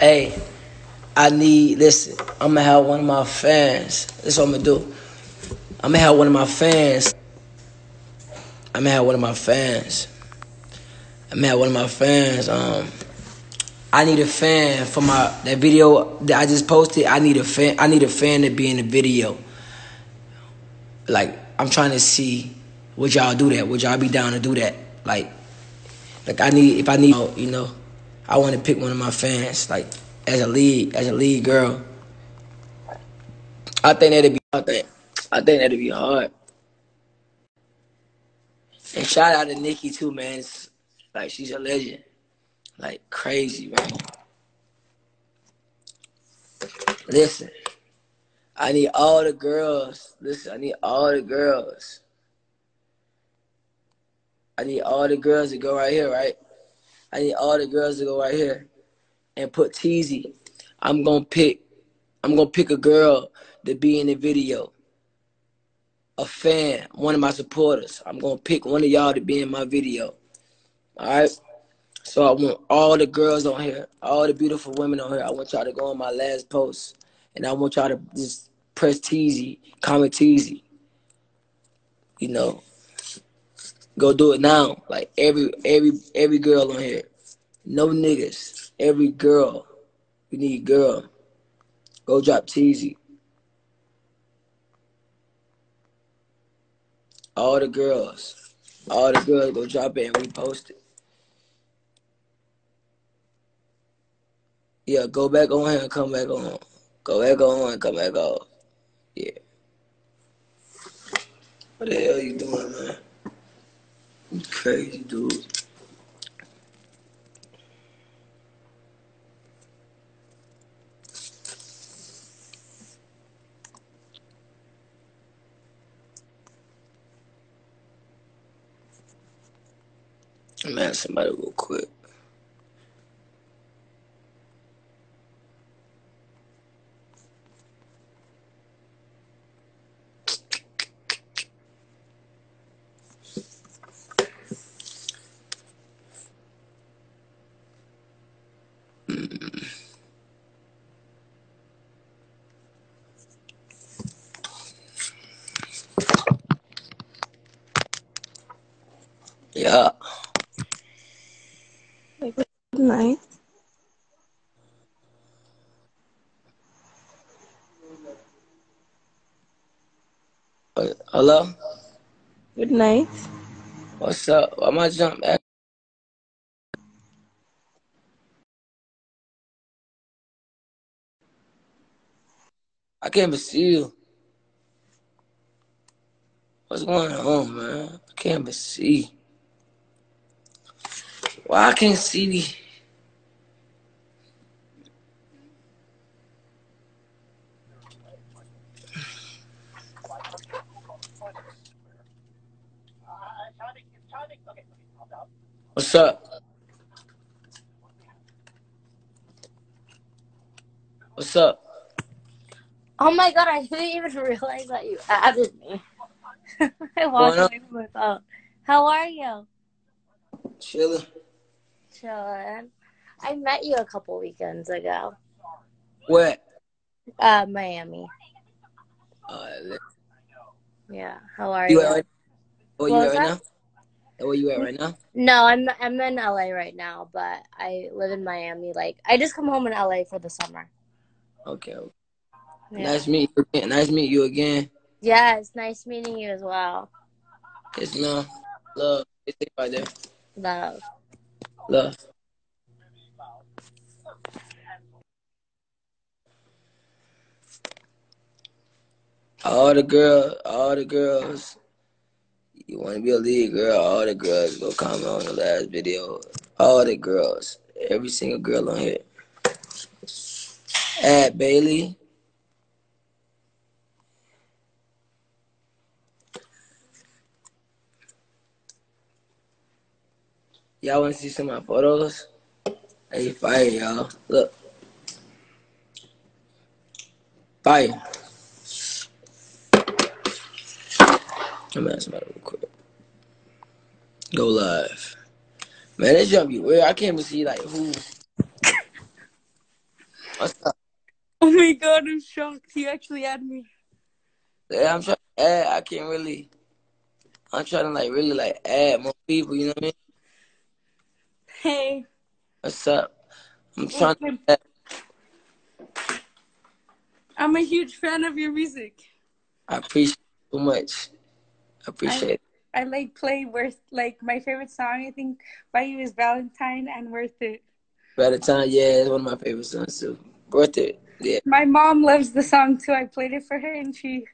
Hey, I need, listen, I'm gonna have one of my fans. This what I'm gonna do. I'm gonna have one of my fans. I'm gonna have one of my fans. I'm gonna have one of my fans. Um, I need a fan for my that video that I just posted. I need a fan. I need a fan to be in the video. Like I'm trying to see would y'all do that? Would y'all be down to do that? Like, like I need if I need you know, I want to pick one of my fans like as a lead as a lead girl. I think that'd be I think I think that'd be hard. And shout out to Nicki too, man. It's, like she's a legend. Like crazy, man. Listen, I need all the girls. Listen, I need all the girls. I need all the girls to go right here, right? I need all the girls to go right here and put Teezy. I'm gonna pick. I'm gonna pick a girl to be in the video. A fan, one of my supporters. I'm gonna pick one of y'all to be in my video. All right. So I want all the girls on here, all the beautiful women on here. I want y'all to go on my last post, and I want y'all to just press Teezy, comment Teezy. You know, go do it now. Like every every every girl on here, no niggas. Every girl, we need girl. Go drop Teezy. All the girls, all the girls, go drop it and repost it. Yeah, go back on here and come back on. Go back on and come back off. Yeah. What the hell you doing, man? Crazy, dude. Man, somebody real quick. Yeah. Good night. Hello? Good night. What's up? Why am I jump back? I can't even see you. What's going on, man? I can't even see. Why I can't see? What's up? What's up? Oh my god, I didn't even realize that you added me. I walked away from my phone. How are you? Chilling. Chillin'. I met you a couple weekends ago. Where? Uh, Miami. Uh, Yeah. How are you you? right? Where you What at right now? Where you at right now? No, I'm I'm in LA right now, but I live in Miami. Like I just come home in LA for the summer. Okay. Yeah. Nice meet you again. Nice meet you again. Yeah, it's nice meeting you as well. It's love. Love. It's right there. Love. Love. All the girls, all the girls. You want to be a lead girl? All the girls go comment on the last video. All the girls, every single girl on here. Add Bailey. Y'all want to see some of my photos? Hey, fire, y'all. Look. Fire. I'm gonna ask somebody real quick. Go live. Man, this jump be weird. I can't even see like who. What's up? Oh my god, I'm shocked. You actually add me. Yeah, I'm trying to add. I can't really. I'm trying to like really like add more people. You know what I mean? Hey. What's up? I'm trying to. I'm a huge fan of your music. I appreciate it so much. I appreciate it. I like play worth like my favorite song I think by you is Valentine and Worth It. Time, yeah, it's one of my favorite songs too. Worth it. Yeah. My mom loves the song too. I played it for her and she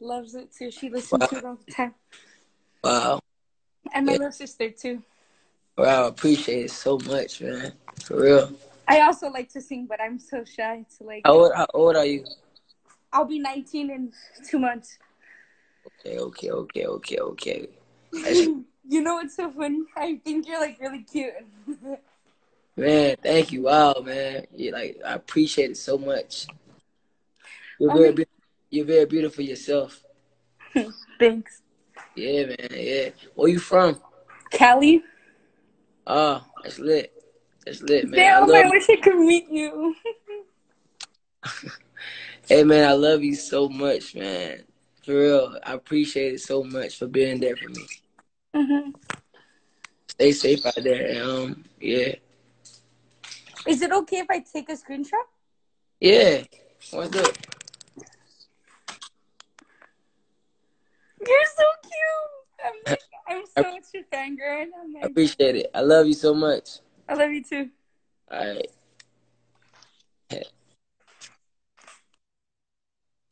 loves it too. She listens Wow. to it all the time. Wow. And my Yeah. little sister too. Wow. I appreciate it so much, man. For real. I also like to sing, but I'm so shy to like. How old, how old are you? I'll be 19 in two months. Okay, okay, okay, okay, okay. You know what's so funny? I think you're like really cute. man, thank you. Wow, man. You like I appreciate it so much. You're very beau- you're very beautiful yourself. Thanks. Yeah, man. Yeah. Where you from? Cali. Oh, that's lit. That's lit, man. I Damn, love I wish I could meet you. Hey, man, I love you so much, man. For real, I appreciate it so much for being there for me. hmm Stay safe out there. And, um, yeah, Is it okay if I take a screenshot? yeah. What's up? You're so cute. I'm like, I'm so much your fangirl. I'm I appreciate it. I love you so much. I love you too. All right.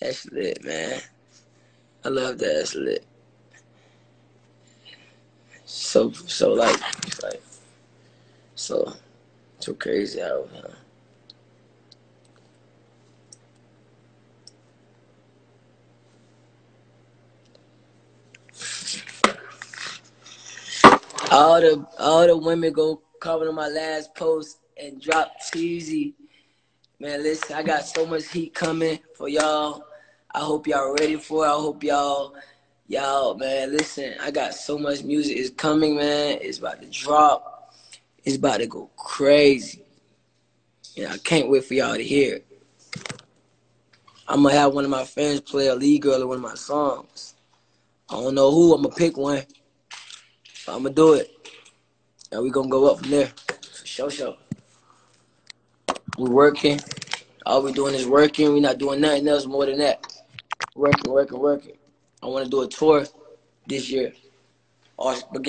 That's lit, man. I love that. That's lit. So, so like, like, so, so crazy how, uh, all the all the women go comment on my last post and drop Teezy. Man, listen, I got so much heat coming for y'all. I hope y'all ready for it. I hope y'all, y'all, man, listen, I got so much music is coming, man. It's about to drop. It's about to go crazy. Yeah, I can't wait for y'all to hear it. I'm gonna have one of my fans play a lead girl in one of my songs. I don't know who. I'm gonna pick one. But I'm gonna do it. And we gonna go up from there. For sure, sure. We working. All we doing is working. we not doing nothing else more than that. Working, working, working. I wanna do a tour this year. Or begin